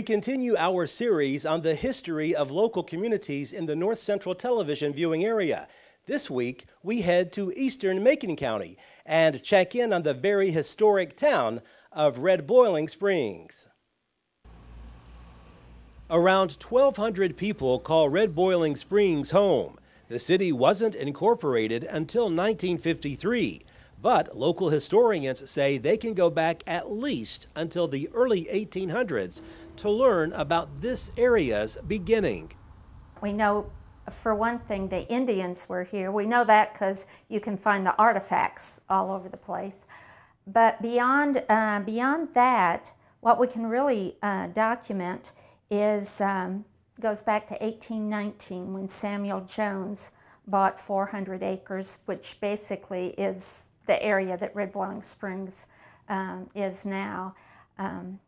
We continue our series on the history of local communities in the North Central television viewing area. This week, we head to eastern Macon County and check in on the very historic town of Red Boiling Springs. Around 1,200 people call Red Boiling Springs home. The city wasn't incorporated until 1953. But local historians say they can go back at least until the early 1800s to learn about this area's beginning. We know, for one thing, the Indians were here. We know that because you can find the artifacts all over the place. But beyond, uh, beyond that, what we can really uh, document is um, goes back to 1819 when Samuel Jones bought 400 acres, which basically is the area that Red Boiling Springs um, is now. Um,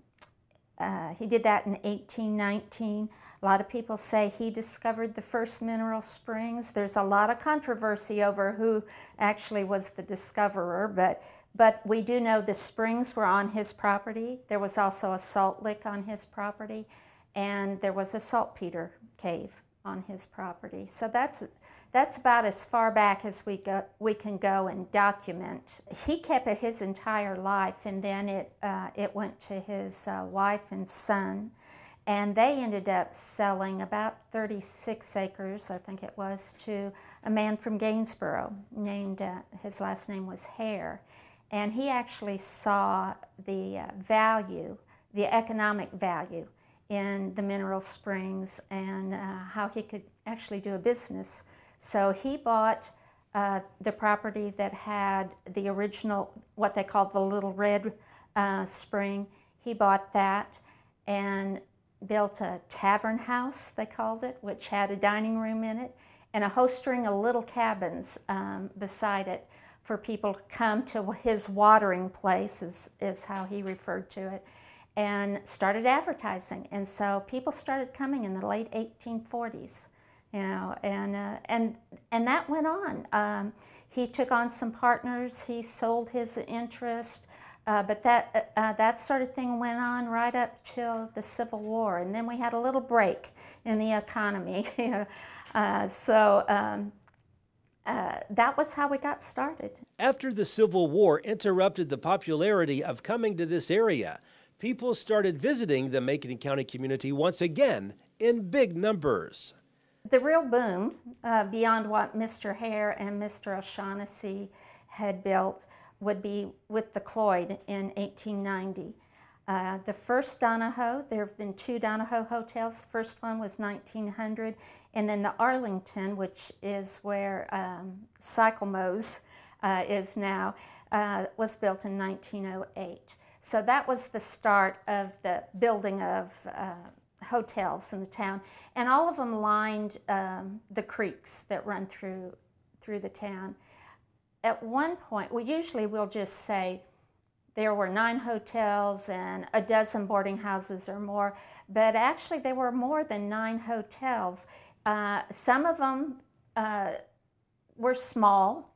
uh, he did that in 1819. A lot of people say he discovered the first mineral springs. There's a lot of controversy over who actually was the discoverer, but, but we do know the springs were on his property. There was also a salt lick on his property, and there was a saltpeter cave on his property. So that's that's about as far back as we go we can go and document. He kept it his entire life, and then it uh, it went to his uh, wife and son, and they ended up selling about 36 acres, I think it was, to a man from Gainsboro named uh, his last name was Hare, and he actually saw the uh, value, the economic value in the mineral springs and uh, how he could actually do a business. So he bought uh, the property that had the original, what they called the Little Red uh, Spring. He bought that and built a tavern house, they called it, which had a dining room in it and a whole string of little cabins um, beside it for people to come to his watering place, is, is how he referred to it and started advertising. And so people started coming in the late 1840s, you know, and, uh, and, and that went on. Um, he took on some partners, he sold his interest, uh, but that, uh, uh that sort of thing went on right up till the Civil War. And then we had a little break in the economy. Uh, so um, uh, that was how we got started. After the Civil War interrupted the popularity of coming to this area, people started visiting the Macon County community once again in big numbers. The real boom, uh, beyond what Mr. Hare and Mr. O'Shaughnessy had built, would be with the Cloyd in 1890. Uh, the first Donoho, there have been two Donoho hotels. The first one was 1900, and then the Arlington, which is where um, uh, is now, uh, was built in 1908. So that was the start of the building of uh, hotels in the town, and all of them lined um, the creeks that run through through the town. At one point, well, usually we'll just say there were nine hotels and a dozen boarding houses or more, but actually there were more than nine hotels. Uh, some of them uh, were small,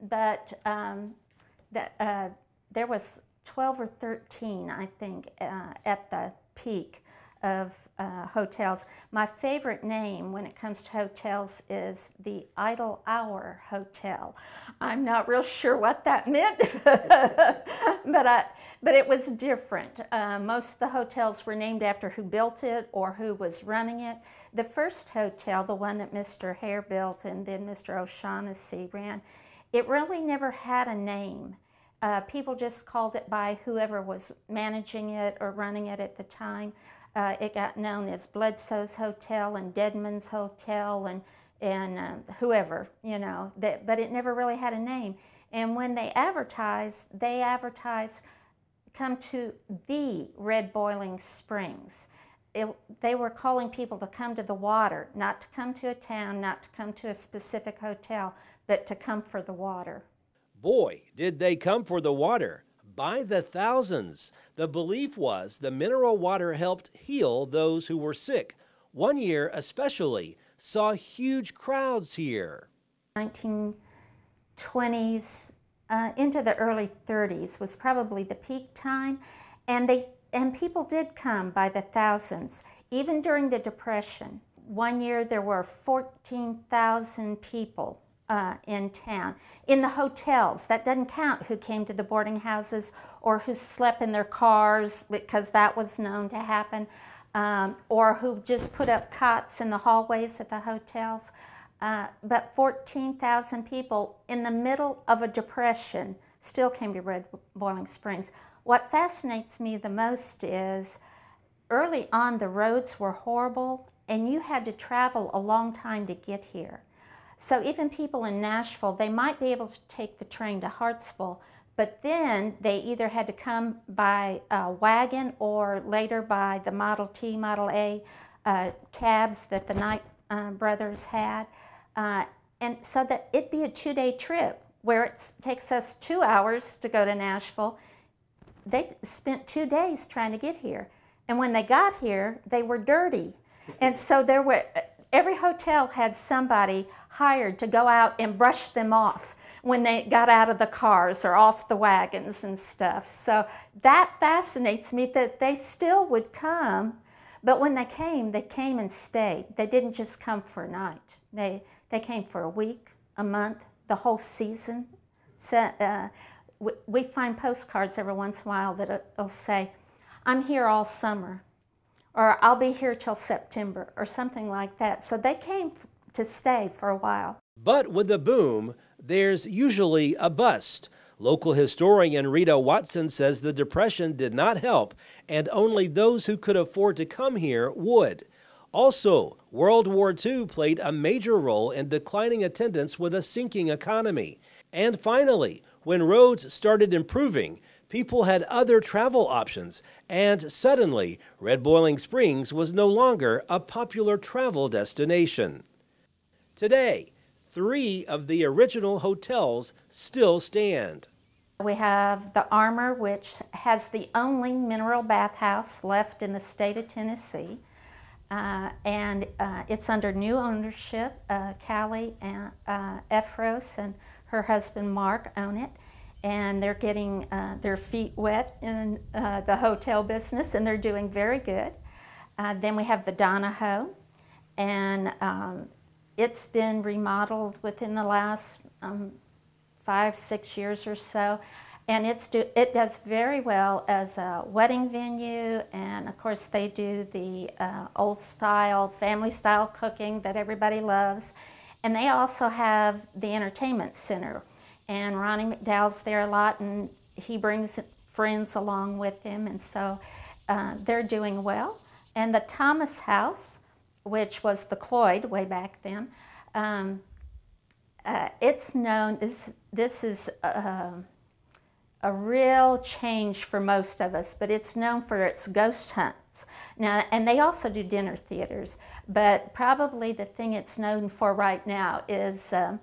but um, that, uh, there was 12 or 13, I think, uh, at the peak of uh, hotels. My favorite name when it comes to hotels is the Idle Hour Hotel. I'm not real sure what that meant, but, I, but it was different. Uh, most of the hotels were named after who built it or who was running it. The first hotel, the one that Mr. Hare built and then Mr. O'Shaughnessy ran, it really never had a name. Uh, people just called it by whoever was managing it or running it at the time. Uh, it got known as Bledsoe's Hotel and Deadman's Hotel and, and uh, whoever, you know, that, but it never really had a name. And when they advertised, they advertised, come to the Red Boiling Springs. It, they were calling people to come to the water, not to come to a town, not to come to a specific hotel, but to come for the water. Boy, did they come for the water. By the thousands. The belief was the mineral water helped heal those who were sick. One year, especially, saw huge crowds here. 1920s uh, into the early 30s was probably the peak time, and they and people did come by the thousands, even during the Depression. One year there were 14,000 people uh, in town. In the hotels, that doesn't count who came to the boarding houses or who slept in their cars because that was known to happen, um, or who just put up cots in the hallways at the hotels. Uh, but 14,000 people in the middle of a depression still came to Red Boiling Springs. What fascinates me the most is early on the roads were horrible and you had to travel a long time to get here. So even people in Nashville, they might be able to take the train to Hartsville, but then they either had to come by wagon or later by the Model T, Model A uh, cabs that the Knight uh, brothers had. Uh, and so that it'd be a two-day trip where it takes us two hours to go to Nashville. They spent two days trying to get here. And when they got here, they were dirty. And so there were every hotel had somebody hired to go out and brush them off when they got out of the cars or off the wagons and stuff. So that fascinates me that they still would come, but when they came, they came and stayed. They didn't just come for a night. They they came for a week, a month, the whole season. So, uh, we, we find postcards every once in a while that will say, "I'm here all summer." Or I'll be here till September or something like that. So they came to stay for a while. But with the boom, there's usually a bust. Local historian Rita Watson says the Depression did not help, and only those who could afford to come here would. Also, World War II played a major role in declining attendance with a sinking economy. And finally, when roads started improving, people had other travel options, and suddenly, Red Boiling Springs was no longer a popular travel destination. Today, three of the original hotels still stand. We have the Armour, which has the only mineral bathhouse left in the state of Tennessee. Uh, and uh, it's under new ownership. Uh, Callie and uh, Ephros and her husband Mark own it and they're getting uh, their feet wet in uh, the hotel business, and they're doing very good. Uh, then we have the Donoho, and um, it's been remodeled within the last um, five, six years or so, and it's do, it does very well as a wedding venue, and of course they do the uh, old style, family style cooking that everybody loves, and they also have the entertainment center and Ronnie McDowell's there a lot, and he brings friends along with him, and so uh, they're doing well. And the Thomas House, which was the Cloyd way back then, um, uh, it's known, this, this is uh, a real change for most of us, but it's known for its ghost hunts. Now, and they also do dinner theaters, but probably the thing it's known for right now is um,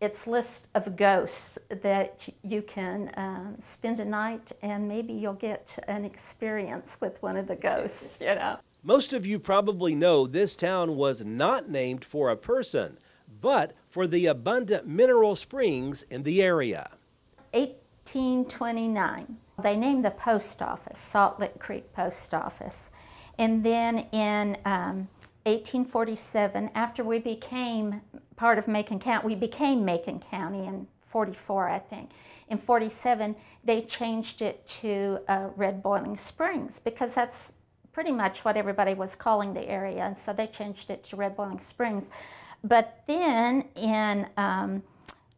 its list of ghosts that you can um, spend a night and maybe you'll get an experience with one of the ghosts, you know. Most of you probably know this town was not named for a person, but for the abundant mineral springs in the area. 1829, they named the post office Salt Lick Creek Post Office. And then in um, 1847, after we became part of Macon County, we became Macon County in 44, I think. In 47, they changed it to uh, Red Boiling Springs because that's pretty much what everybody was calling the area, and so they changed it to Red Boiling Springs. But then in um,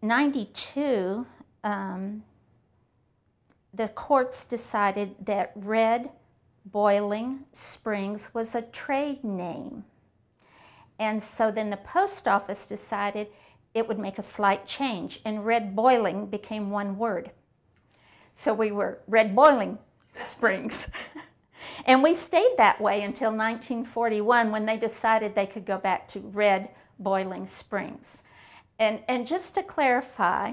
92, um, the courts decided that Red Boiling Springs was a trade name. And so then the post office decided it would make a slight change, and red boiling became one word. So we were red boiling springs. and we stayed that way until 1941 when they decided they could go back to red boiling springs. And, and just to clarify,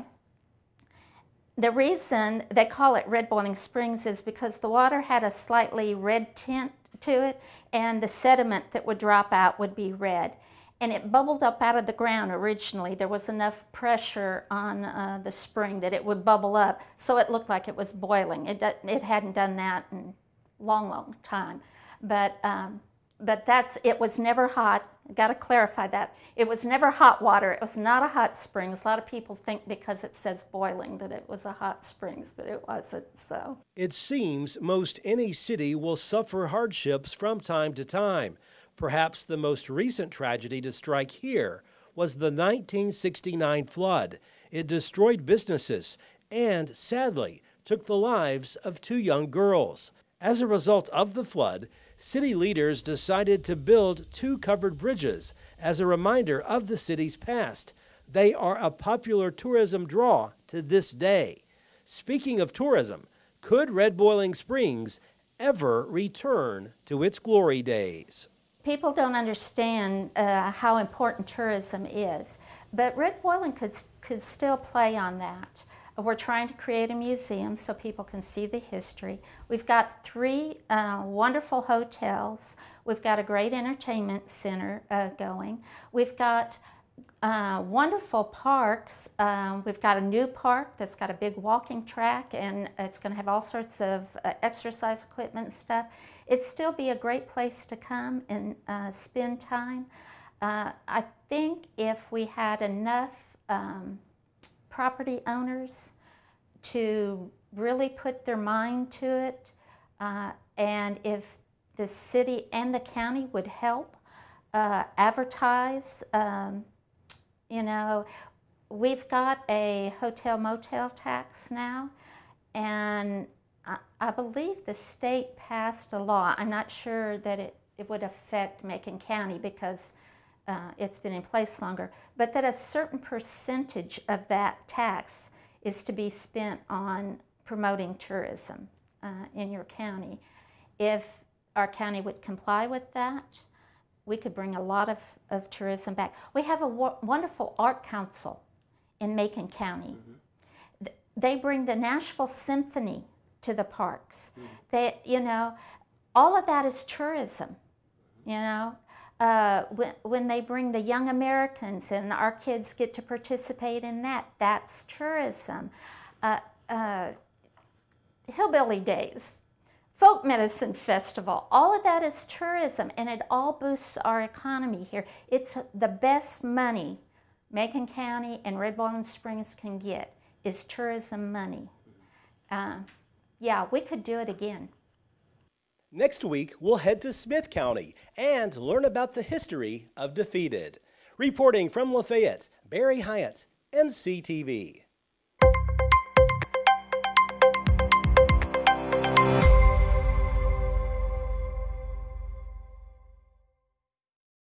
the reason they call it red boiling springs is because the water had a slightly red tint to it, and the sediment that would drop out would be red. And it bubbled up out of the ground originally. There was enough pressure on uh, the spring that it would bubble up, so it looked like it was boiling. It, it hadn't done that in a long, long time. But um, but that's it was never hot. Got to clarify that it was never hot water. It was not a hot springs. A lot of people think because it says boiling that it was a hot springs, but it wasn't. So It seems most any city will suffer hardships from time to time. Perhaps the most recent tragedy to strike here was the 1969 flood. It destroyed businesses and, sadly, took the lives of two young girls. As a result of the flood, city leaders decided to build two covered bridges as a reminder of the city's past. They are a popular tourism draw to this day. Speaking of tourism, could Red Boiling Springs ever return to its glory days? people don't understand uh, how important tourism is, but Red Boiling could could still play on that. We're trying to create a museum so people can see the history. We've got three uh, wonderful hotels. We've got a great entertainment center uh, going. We've got uh, wonderful parks. Um, we've got a new park that's got a big walking track and it's going to have all sorts of uh, exercise equipment and stuff. It'd still be a great place to come and uh, spend time. Uh, I think if we had enough um, property owners to really put their mind to it, uh, and if the city and the county would help uh, advertise, um, you know, we've got a hotel motel tax now, and I, I believe the state passed a law. I'm not sure that it, it would affect Macon County because uh, it's been in place longer, but that a certain percentage of that tax is to be spent on promoting tourism uh, in your county. If our county would comply with that, we could bring a lot of, of tourism back. We have a wonderful art council in Macon County. Mm-hmm. They bring the Nashville Symphony to the parks. Mm-hmm. They, you know, all of that is tourism, you know. Uh, when, when they bring the young Americans and our kids get to participate in that, that's tourism. Uh, uh, hillbilly days, folk medicine festival, all of that is tourism and it all boosts our economy here. It's the best money Macon County and Red Boiling Springs can get is tourism money. Uh, yeah, we could do it again. Next week, we'll head to Smith County and learn about the history of Defeated. Reporting from Lafayette, Barry Hyatt, NCTV.